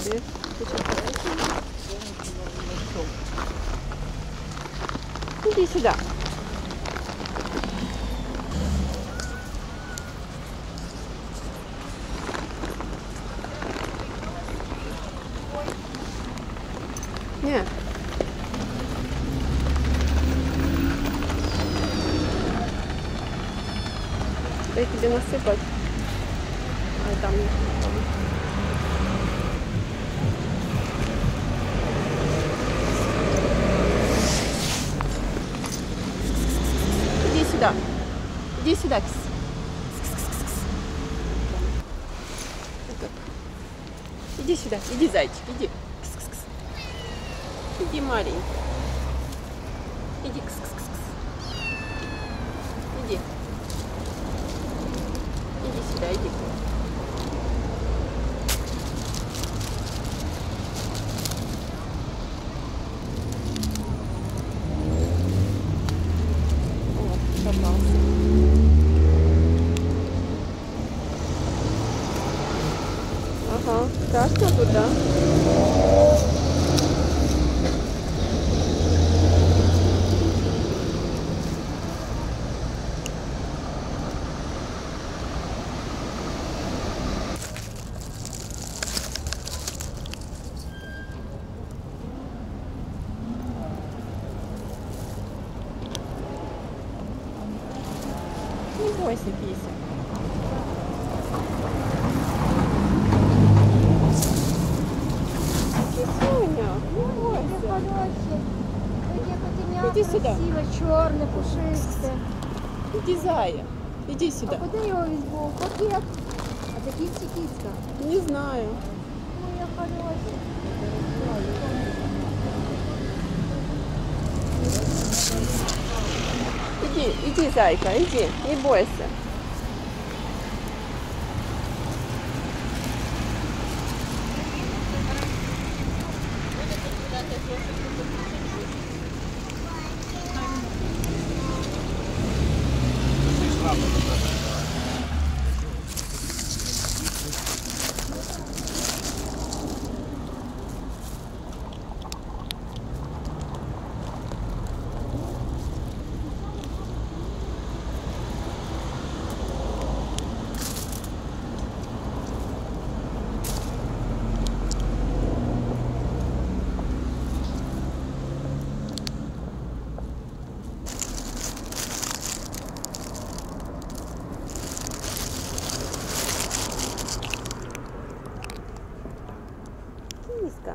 saber se te aparece. Onde isso dá? Yeah. Belki de nasip var. Adam yapmadım. Сюда. Иди сюда. Кс. Кс-кс-кс-кс. Вот так. Иди сюда. Иди, зайчик. Иди. Кс-кс-кс. Иди, маленький. Иди. Кс-кс-кс-кс. Иди. Иди сюда, иди. О, попался. Ага, страшно тут, да? Не бойся, Кися. Кисуня, не бойся. Хороші. Таке котеня Іди сюди. красиве, чорне, пушисте. Иди, зая. Иди А сюда. куди його візьму? В Пакет. А це кіцька кіцька. Не знаю. Моя хороша. Иди, иди, зайка, иди, не бойся. cover. Киска.